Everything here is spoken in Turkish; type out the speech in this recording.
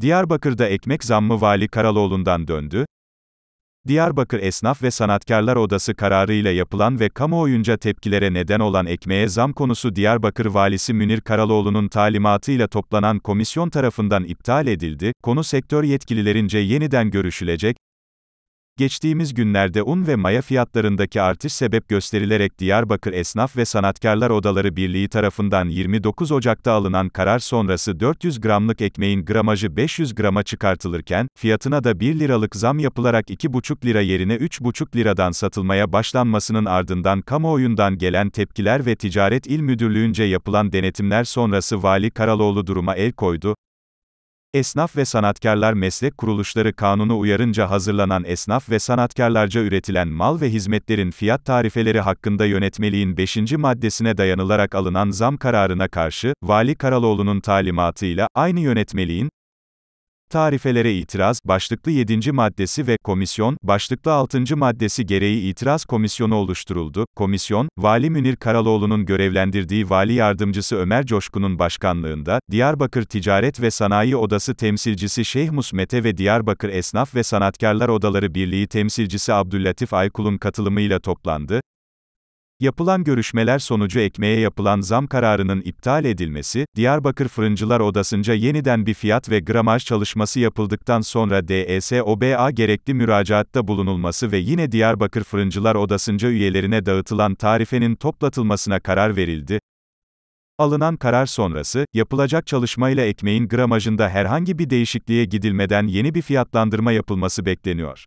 Diyarbakır'da ekmek zammı Vali Karaloğlu'ndan döndü. Diyarbakır Esnaf ve Sanatkarlar Odası kararıyla yapılan ve kamuoyunca tepkilere neden olan ekmeğe zam konusu Diyarbakır Valisi Münir Karaloğlu'nun talimatıyla toplanan komisyon tarafından iptal edildi. Konu sektör yetkililerince yeniden görüşülecek. Geçtiğimiz günlerde un ve maya fiyatlarındaki artış sebep gösterilerek Diyarbakır Esnaf ve Sanatkarlar Odaları Birliği tarafından 29 Ocak'ta alınan karar sonrası 400 gramlık ekmeğin gramajı 500 grama çıkartılırken, fiyatına da 1 liralık zam yapılarak 2,5 lira yerine 3,5 liradan satılmaya başlanmasının ardından kamuoyundan gelen tepkiler ve Ticaret İl Müdürlüğü'nce yapılan denetimler sonrası Vali Karaloğlu duruma el koydu. Esnaf ve Sanatkarlar Meslek Kuruluşları Kanunu uyarınca hazırlanan esnaf ve sanatkarlarca üretilen mal ve hizmetlerin fiyat tarifeleri hakkında yönetmeliğin 5. maddesine dayanılarak alınan zam kararına karşı, Vali Karaloğlu'nun talimatıyla, aynı yönetmeliğin, Tarifelere itiraz, başlıklı 7. maddesi ve komisyon, başlıklı 6. maddesi gereği itiraz komisyonu oluşturuldu. Komisyon, Vali Münir Karaloğlu'nun görevlendirdiği Vali Yardımcısı Ömer Coşkun'un başkanlığında, Diyarbakır Ticaret ve Sanayi Odası temsilcisi Şeyh Musmete ve Diyarbakır Esnaf ve Sanatkarlar Odaları Birliği temsilcisi Abdüllatif Aykul'un katılımıyla toplandı. Yapılan görüşmeler sonucu ekmeğe yapılan zam kararının iptal edilmesi, Diyarbakır Fırıncılar Odası'nca yeniden bir fiyat ve gramaj çalışması yapıldıktan sonra DESOBA gerekli müracaatta bulunulması ve yine Diyarbakır Fırıncılar Odası'nca üyelerine dağıtılan tarifenin toplatılmasına karar verildi. Alınan karar sonrası, yapılacak çalışmayla ekmeğin gramajında herhangi bir değişikliğe gidilmeden yeni bir fiyatlandırma yapılması bekleniyor.